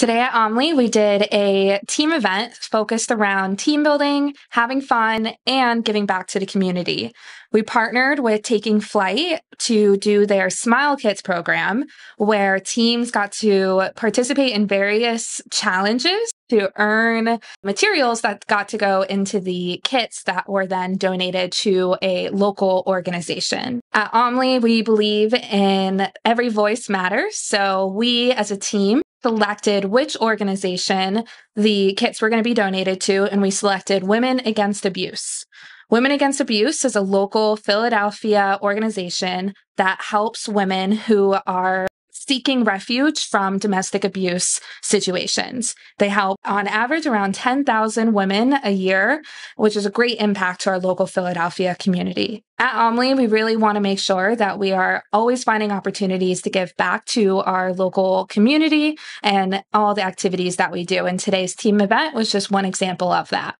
Today at Omlie, we did a team event focused around team building, having fun, and giving back to the community. We partnered with Taking Flight to do their Smile Kits program, where teams got to participate in various challenges to earn materials that got to go into the kits that were then donated to a local organization. At Omlie, we believe in every voice matters. So we as a team selected which organization the kits were going to be donated to, and we selected Women Against Abuse. Women Against Abuse is a local Philadelphia organization that helps women who are seeking refuge from domestic abuse situations. They help on average around 10,000 women a year, which is a great impact to our local Philadelphia community. At Omlie, we really want to make sure that we are always finding opportunities to give back to our local community and all the activities that we do. And today's team event was just one example of that.